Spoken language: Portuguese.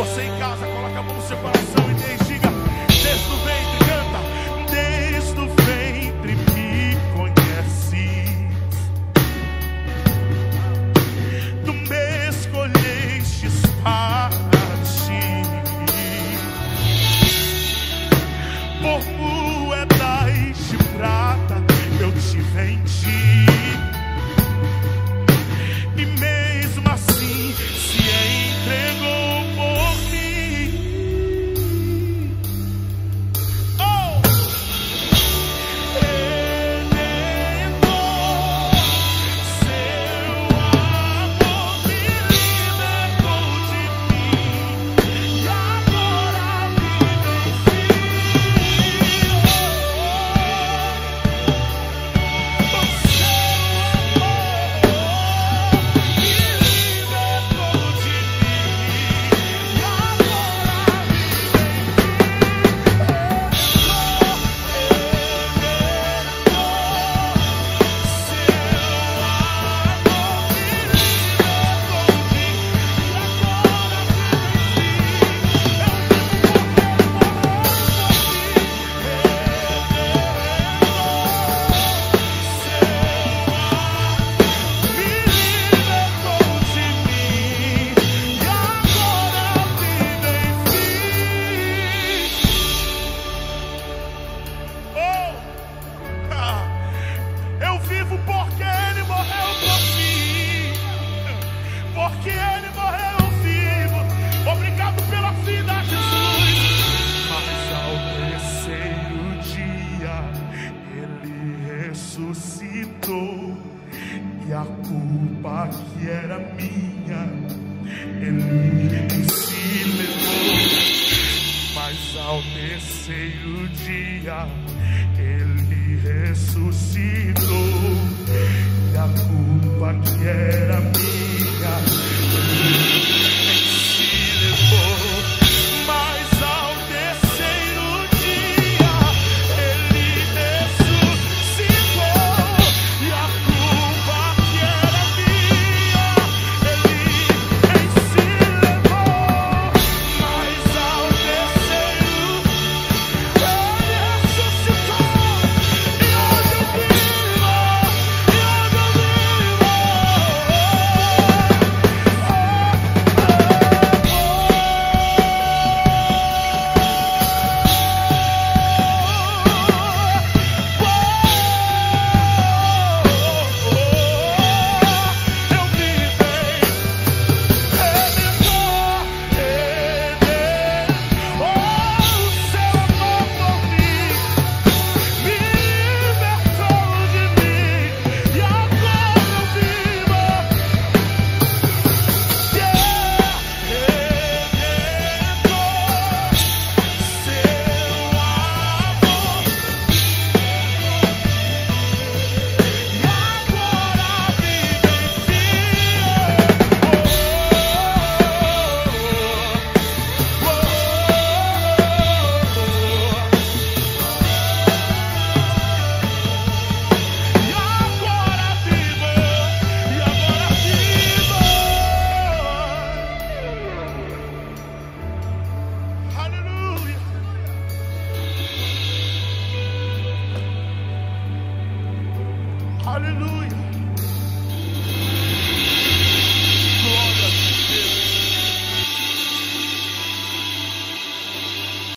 Você em casa, coloca a mão no seu coração e diga: Desde o ventre. deixou e a culpa que era minha ele se levou. Mas ao terceiro dia ele ressuscitou e a culpa que era minha